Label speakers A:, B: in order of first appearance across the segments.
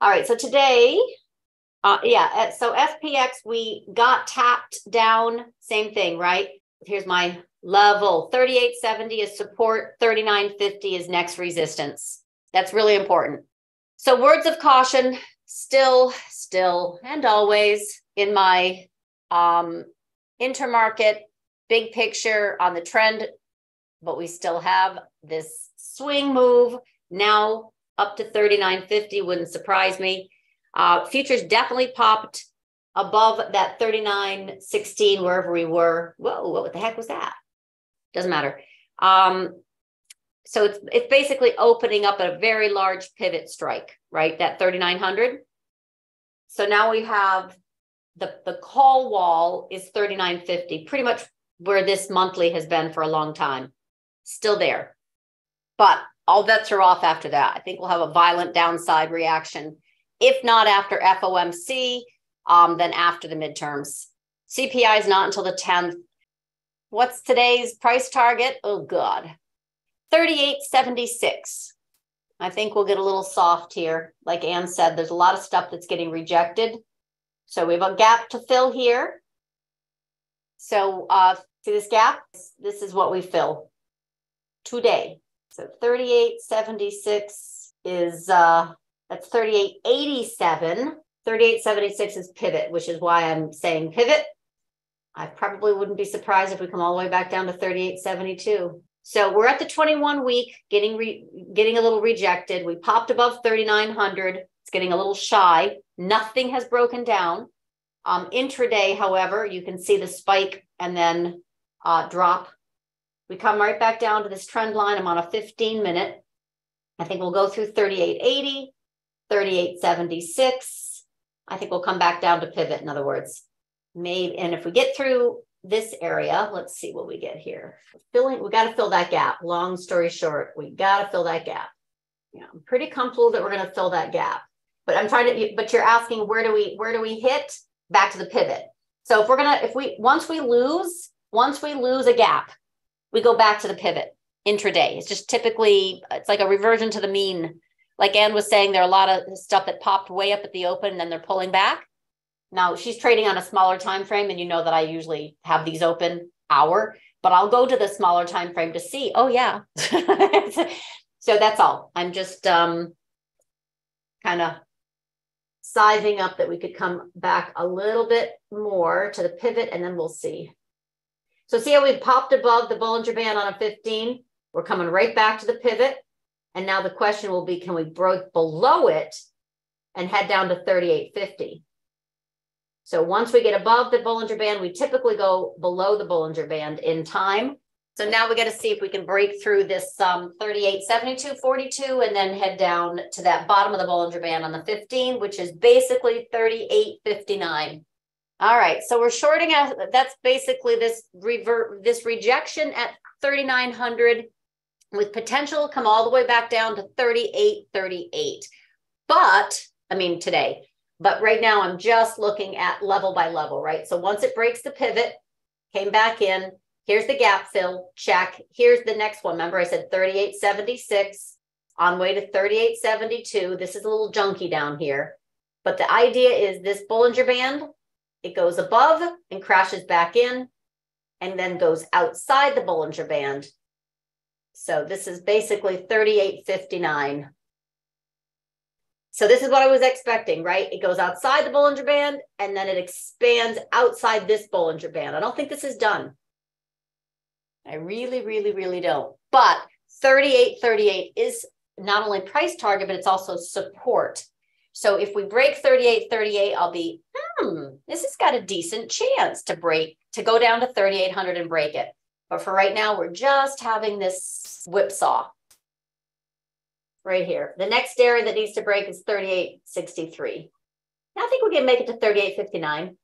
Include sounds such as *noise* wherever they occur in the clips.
A: All right, so today, uh, yeah, uh, so SPX, we got tapped down, same thing, right? Here's my level 3870 is support, 3950 is next resistance. That's really important. So, words of caution still, still, and always in my um, intermarket big picture on the trend, but we still have this swing move now up to 39.50 wouldn't surprise me. Uh, futures definitely popped above that 39.16 wherever we were. Whoa, what the heck was that? Doesn't matter. Um, so it's it's basically opening up a very large pivot strike, right? That 3900. So now we have the the call wall is 3950, pretty much where this monthly has been for a long time. Still there. But all bets are off after that. I think we'll have a violent downside reaction. If not after FOMC, um, then after the midterms. CPI is not until the 10th. What's today's price target? Oh, God. 38.76. I think we'll get a little soft here. Like Ann said, there's a lot of stuff that's getting rejected. So we have a gap to fill here. So uh, see this gap? This is what we fill today. So 3876 is uh that's 3887. 3876 is pivot, which is why I'm saying pivot. I probably wouldn't be surprised if we come all the way back down to 3872. So we're at the 21 week, getting re, getting a little rejected. We popped above 3900. It's getting a little shy. Nothing has broken down. Um, intraday, however, you can see the spike and then uh, drop we come right back down to this trend line. I'm on a 15 minute. I think we'll go through 3880, 3876. I think we'll come back down to pivot, in other words. Maybe, and if we get through this area, let's see what we get here. Filling, we got to fill that gap. Long story short, we got to fill that gap. Yeah, I'm pretty comfortable that we're going to fill that gap. But I'm trying to, but you're asking where do we, where do we hit? Back to the pivot. So if we're going to, if we, once we lose, once we lose a gap, we go back to the pivot intraday. It's just typically it's like a reversion to the mean. Like Anne was saying, there are a lot of stuff that popped way up at the open and then they're pulling back. Now she's trading on a smaller time frame, and you know that I usually have these open hour, but I'll go to the smaller time frame to see. Oh yeah. *laughs* so that's all. I'm just um kind of sizing up that we could come back a little bit more to the pivot and then we'll see. So see how we popped above the Bollinger Band on a 15? We're coming right back to the pivot. And now the question will be, can we break below it and head down to 3850? So once we get above the Bollinger Band, we typically go below the Bollinger Band in time. So now we got to see if we can break through this um, 38, 72, 42, and then head down to that bottom of the Bollinger Band on the 15, which is basically 38, 59. All right, so we're shorting out. That's basically this revert, this rejection at 3,900 with potential come all the way back down to 3838. But I mean, today, but right now I'm just looking at level by level, right? So once it breaks the pivot, came back in, here's the gap fill, check. Here's the next one. Remember, I said 3876 on way to 3872. This is a little junky down here. But the idea is this Bollinger Band it goes above and crashes back in and then goes outside the Bollinger Band. So this is basically 3859. So this is what I was expecting, right? It goes outside the Bollinger Band and then it expands outside this Bollinger Band. I don't think this is done. I really, really, really don't. But 3838 is not only price target, but it's also support. So if we break 38, 38, I'll be, hmm, this has got a decent chance to break, to go down to 3,800 and break it. But for right now, we're just having this whipsaw right here. The next area that needs to break is 3863. I think we can make it to 3859.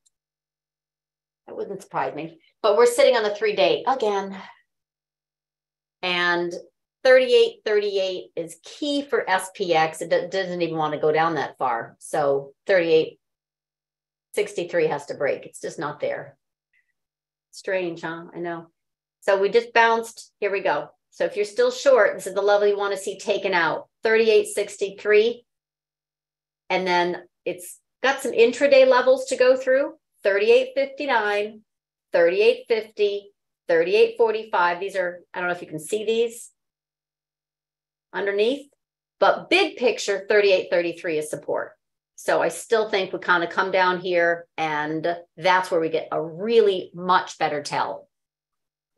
A: That wouldn't surprise me. But we're sitting on the three day again. And 38, 38 is key for SPX. It doesn't even want to go down that far. So 38, 63 has to break. It's just not there. Strange, huh? I know. So we just bounced. Here we go. So if you're still short, this is the level you want to see taken out 38.63. And then it's got some intraday levels to go through 38.59, 38.50, 38.45. These are, I don't know if you can see these underneath, but big picture 38.33 is support. So I still think we kind of come down here and that's where we get a really much better tell.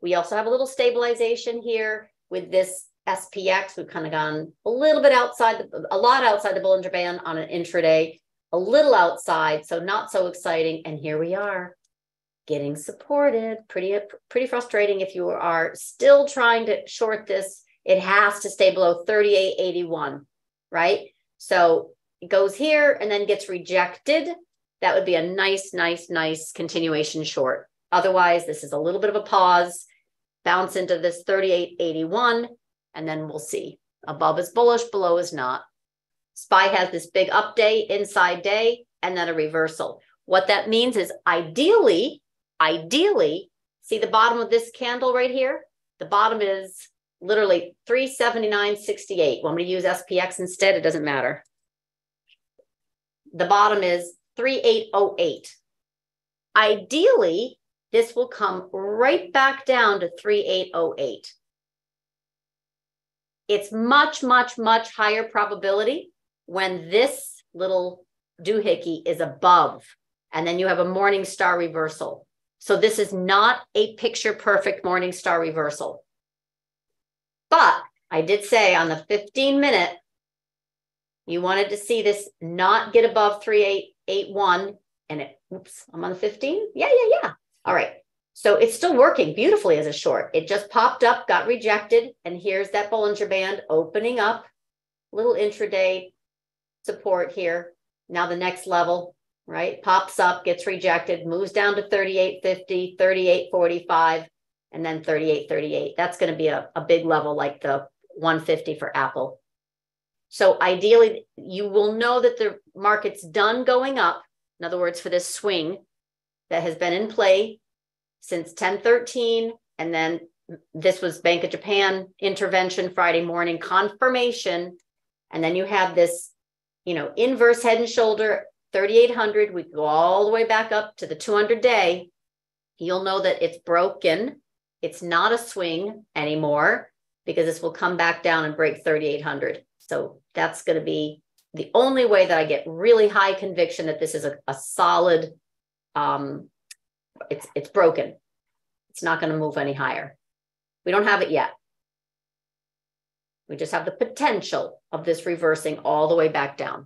A: We also have a little stabilization here with this SPX. We've kind of gone a little bit outside, the, a lot outside the Bollinger Band on an intraday, a little outside, so not so exciting. And here we are getting supported. Pretty, pretty frustrating if you are still trying to short this. It has to stay below 38.81, right? So it goes here and then gets rejected. That would be a nice, nice, nice continuation short. Otherwise, this is a little bit of a pause, bounce into this 38.81, and then we'll see. Above is bullish, below is not. SPY has this big up day, inside day, and then a reversal. What that means is ideally, ideally, see the bottom of this candle right here? The bottom is literally 379.68. Want me to use SPX instead? It doesn't matter. The bottom is 3808. Ideally, this will come right back down to 3808. It's much, much, much higher probability when this little doohickey is above, and then you have a morning star reversal. So this is not a picture perfect morning star reversal. But I did say on the 15 minute, you wanted to see this not get above 3881 and it, oops, I'm on the 15. Yeah, yeah, yeah. All right. So it's still working beautifully as a short. It just popped up, got rejected. And here's that Bollinger Band opening up, little intraday support here. Now the next level, right? Pops up, gets rejected, moves down to 3850, 3845 and then 38, 38. That's going to be a, a big level like the 150 for Apple. So ideally, you will know that the market's done going up. In other words, for this swing that has been in play since 1013, and then this was Bank of Japan intervention Friday morning confirmation, and then you have this, you know, inverse head and shoulder 3800. We go all the way back up to the 200 day. You'll know that it's broken it's not a swing anymore because this will come back down and break 3,800. So that's going to be the only way that I get really high conviction that this is a, a solid, um, it's, it's broken. It's not going to move any higher. We don't have it yet. We just have the potential of this reversing all the way back down.